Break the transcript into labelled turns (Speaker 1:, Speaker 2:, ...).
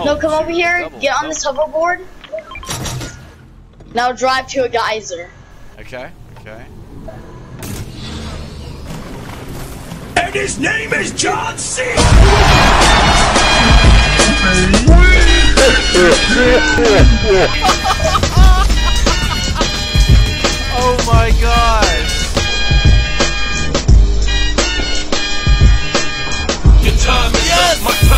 Speaker 1: Oh,
Speaker 2: no, come
Speaker 1: shoot,
Speaker 2: over here.
Speaker 1: double,
Speaker 2: get on
Speaker 1: double.
Speaker 2: this hoverboard. Now drive to a geyser.
Speaker 1: Okay, okay.
Speaker 3: And his name is John C.
Speaker 1: Oh my God.
Speaker 3: Your time is
Speaker 1: Yes!
Speaker 3: up, my time.